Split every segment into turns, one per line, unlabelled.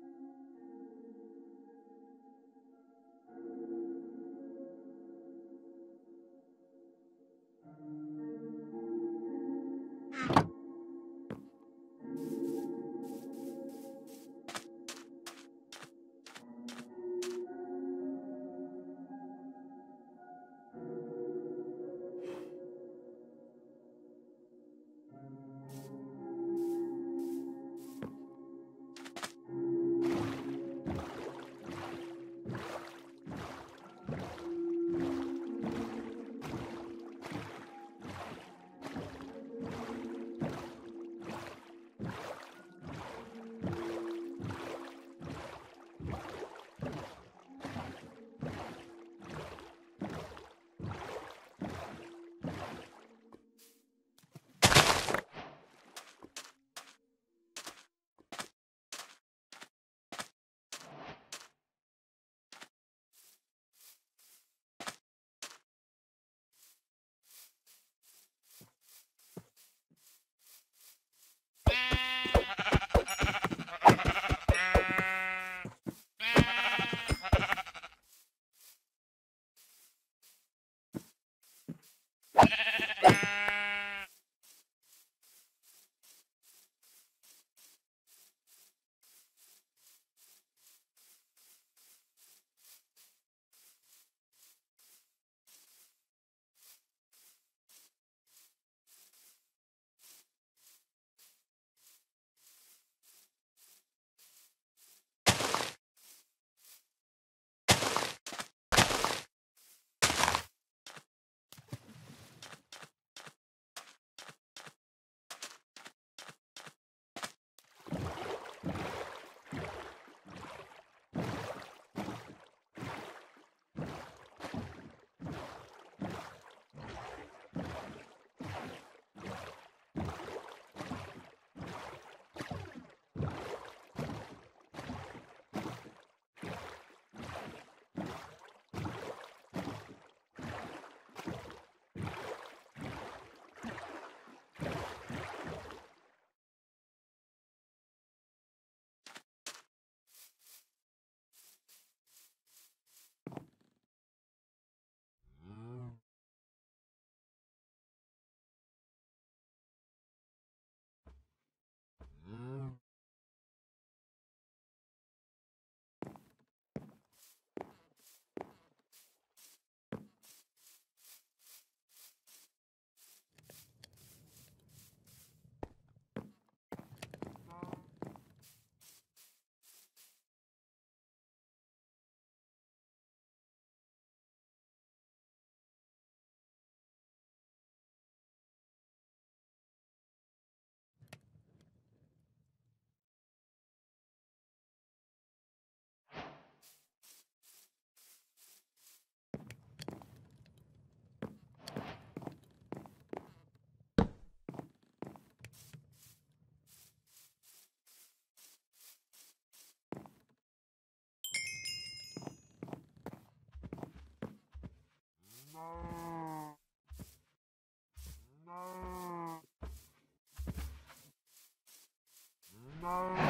Thank you. No. No. No.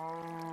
Oh.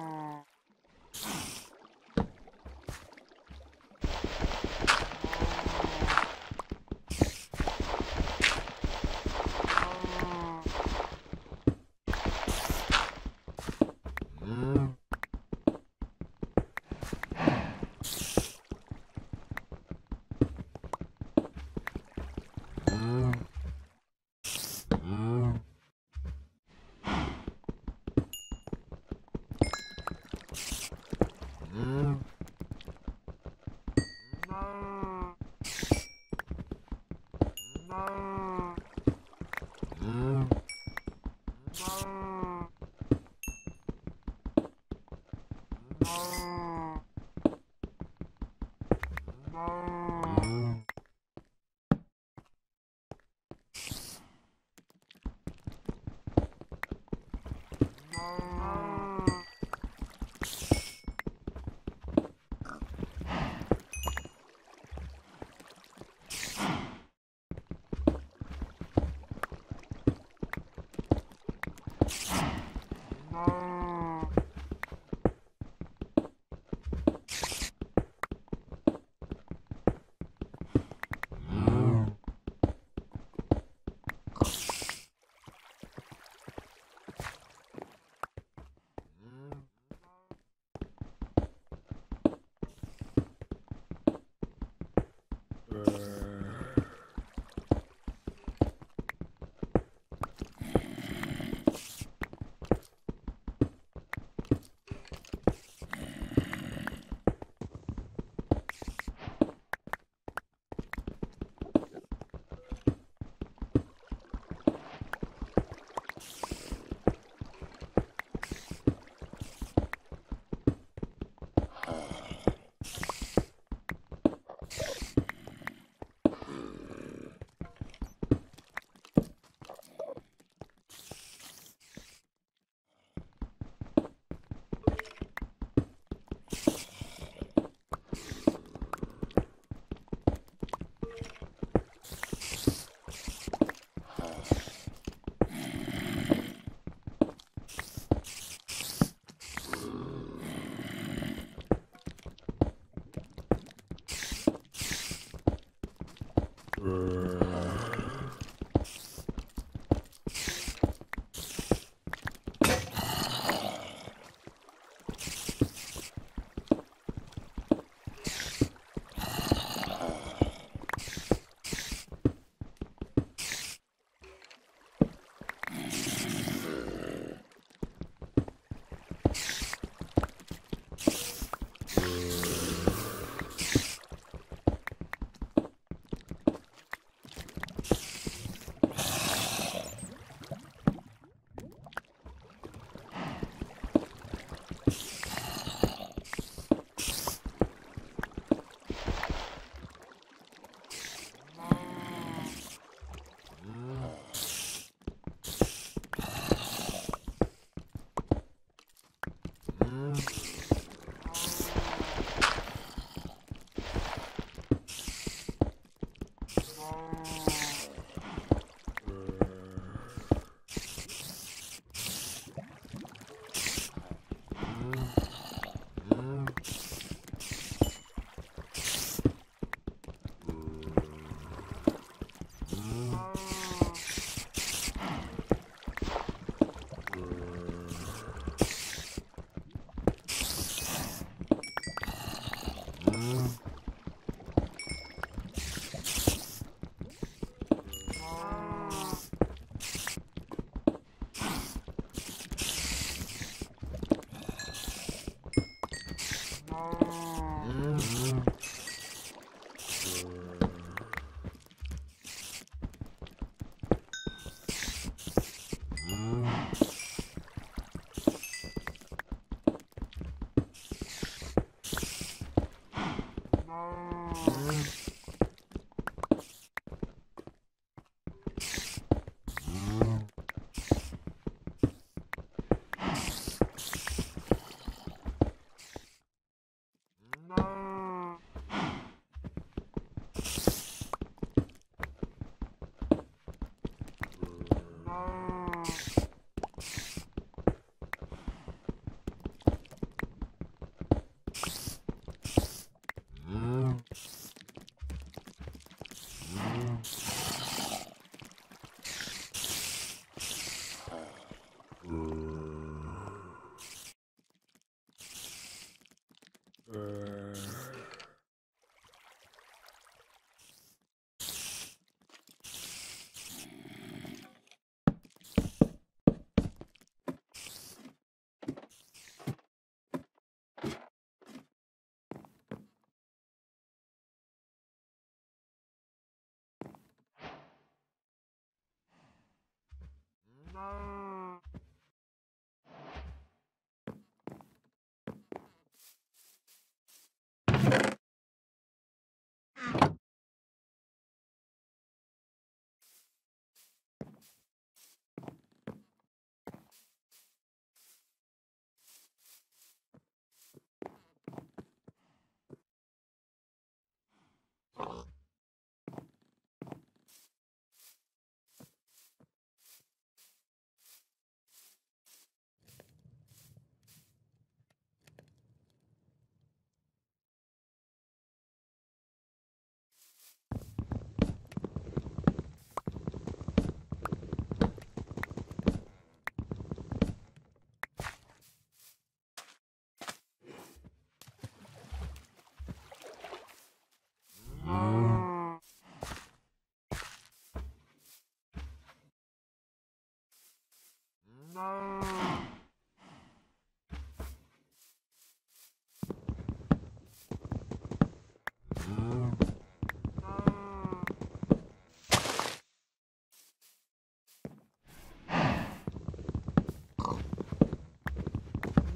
Oh. Bruh. Wow. Mm.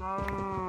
No.